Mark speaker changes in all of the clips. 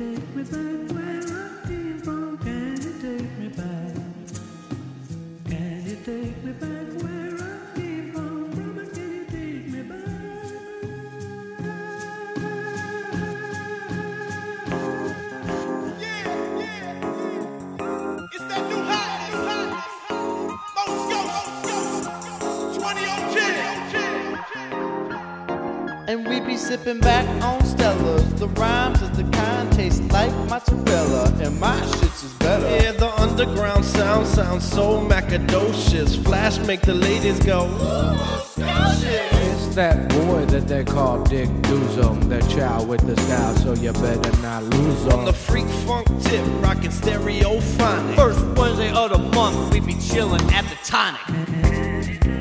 Speaker 1: take me back where I came from? Can you take me back? Can you take me back
Speaker 2: And we be sipping back on Stellas. The rhymes is the kind taste like mozzarella, and my shits is better.
Speaker 3: Yeah, the underground sound sounds so macadocious. Flash make the ladies go.
Speaker 4: It's that boy that they call Dick Duzum, the child with the style, so you better not lose
Speaker 3: On
Speaker 4: on
Speaker 3: the freak funk tip, rockin' stereophonic.
Speaker 5: First Wednesday of the month, we be chillin' at the tonic.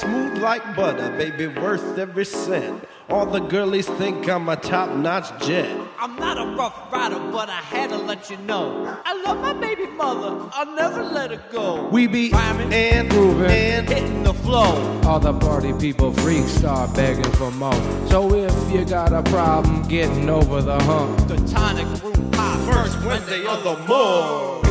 Speaker 3: Smooth like butter, baby, worth every cent. All the girlies think I'm a top-notch jet.
Speaker 5: I'm not a rough rider, but I had to let you know. I love my baby mother, I'll never let her go.
Speaker 3: We be
Speaker 5: Rhyming
Speaker 3: and
Speaker 4: Grooving.
Speaker 3: and
Speaker 5: hitting the flow.
Speaker 4: All the party people freaks start begging for more. So if you got a problem getting over the hump,
Speaker 5: The tonic room high.
Speaker 3: first Wednesday of the month.